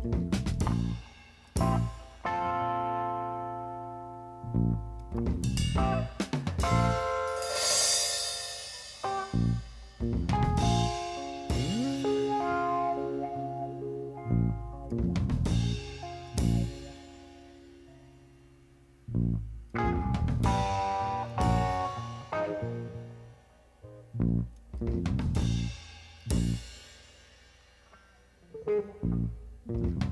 Thank mm -hmm. you. 再说